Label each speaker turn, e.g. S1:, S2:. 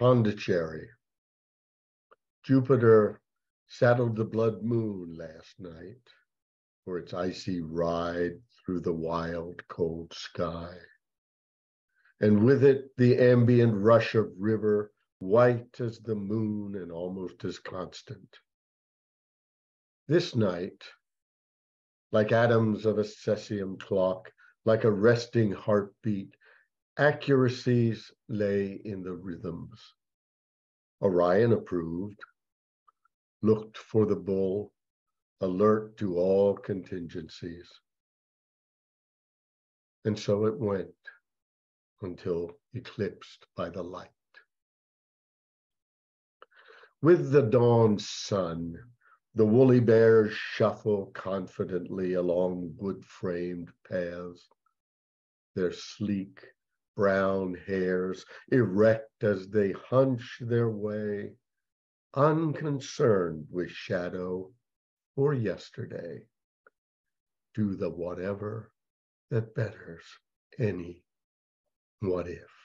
S1: Pondicherry. Jupiter saddled the blood moon last night for its icy ride through the wild, cold sky. And with it, the ambient rush of river, white as the moon and almost as constant. This night, like atoms of a cesium clock, like a resting heartbeat, accuracies lay in the rhythms. Orion approved, looked for the bull, alert to all contingencies. And so it went until eclipsed by the light. With the dawn sun, the woolly bears shuffle confidently along wood framed paths, their sleek brown hairs erect as they hunch their way, unconcerned with shadow or yesterday. Do the whatever that betters any what if.